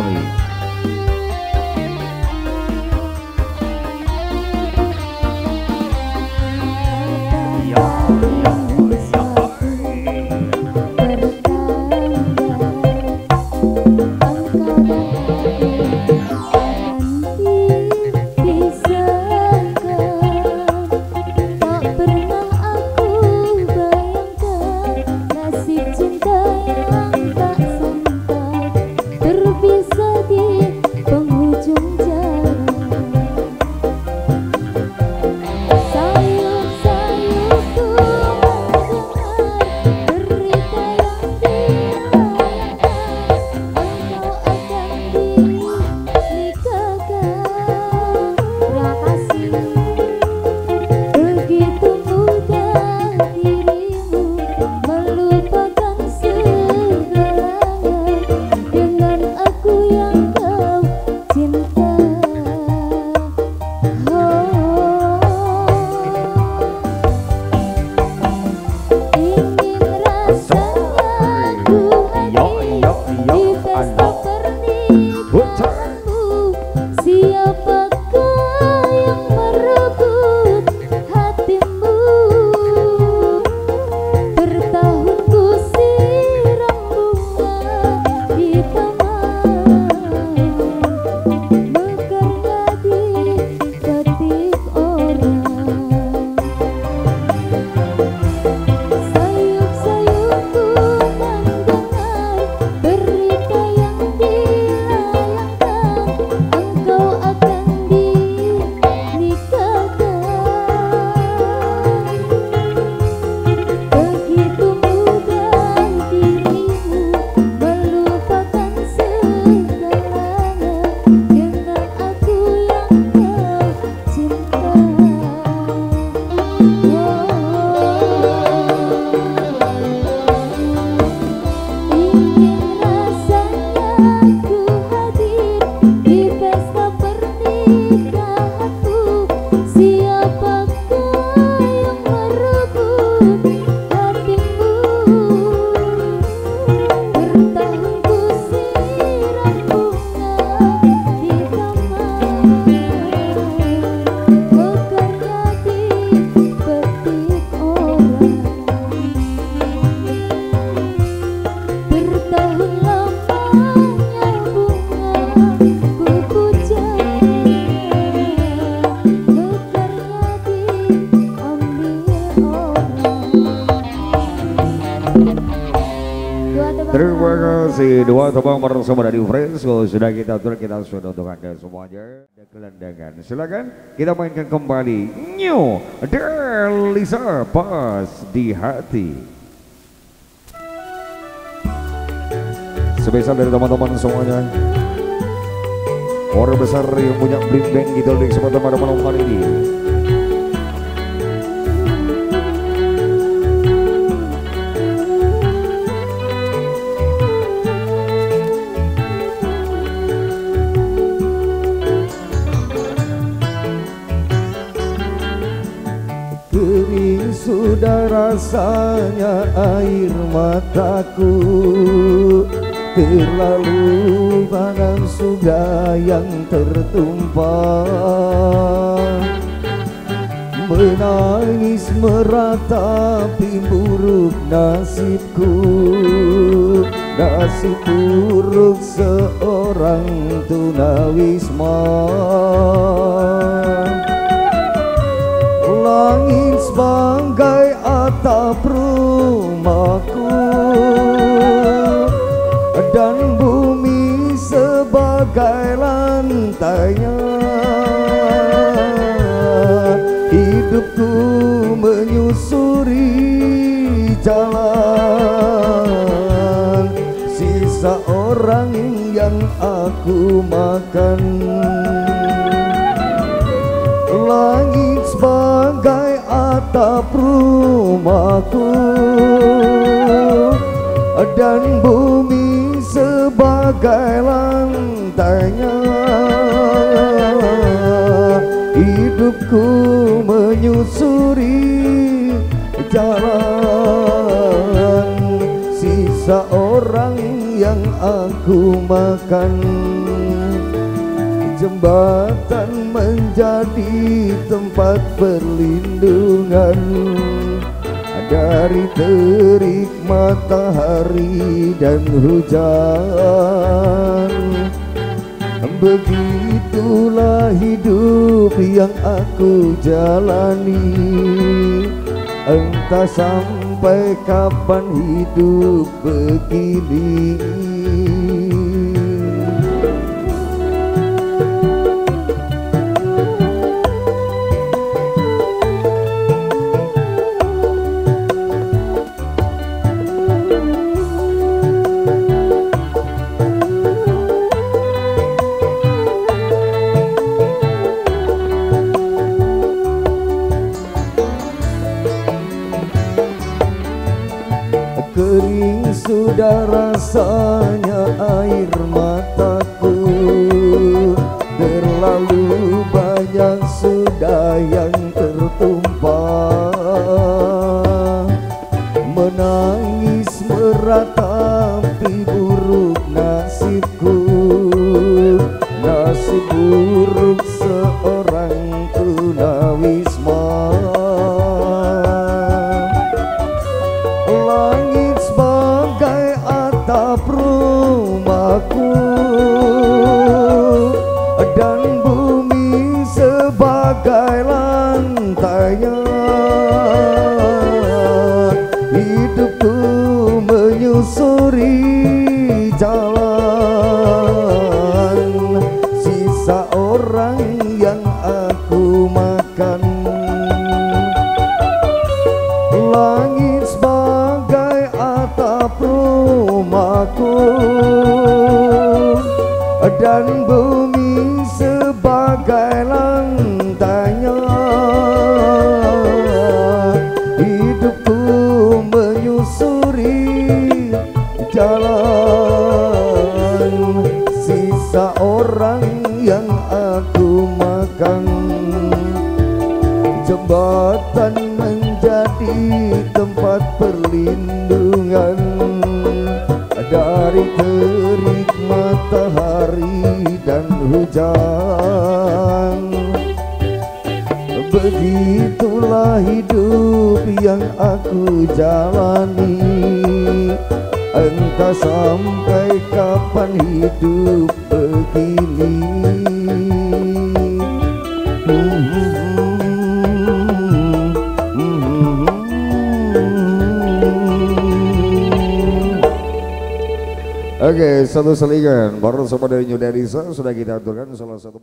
[SPEAKER 7] bersama dari Fresco sudah kita atur kita sudah untuk anda semuanya. Ada gelandangan silakan kita mainkan kembali New Delisa pas di hati. Spesial dari teman-teman semuanya. Orang besar yang punya blind band gitu di kesempatan pada malam hari ini
[SPEAKER 2] rasanya air mataku. Terlalu banyak sudah yang tertumpah. Menangis meratapi buruk nasibku. Nasib buruk seorang tunawisma. Langit sebagai atap rumahku Dan bumi sebagai lantainya. Hidupku menyusuri jalan Sisa orang yang aku makan. Langit atap rumahku Dan bumi sebagai lantainya. Hidupku menyusuri jalan Sisa orang yang aku makan Jembatan menjadi tempat perlindungan. Dari terik matahari dan hujan. Begitulah hidup yang aku jalani. Entah sampai kapan hidup begini Begitulah hidup yang aku jalani Entah sampai kapan hidup begini Oke, satu selingan. Baru sama dari New Delisa sudah kita aturkan salah satu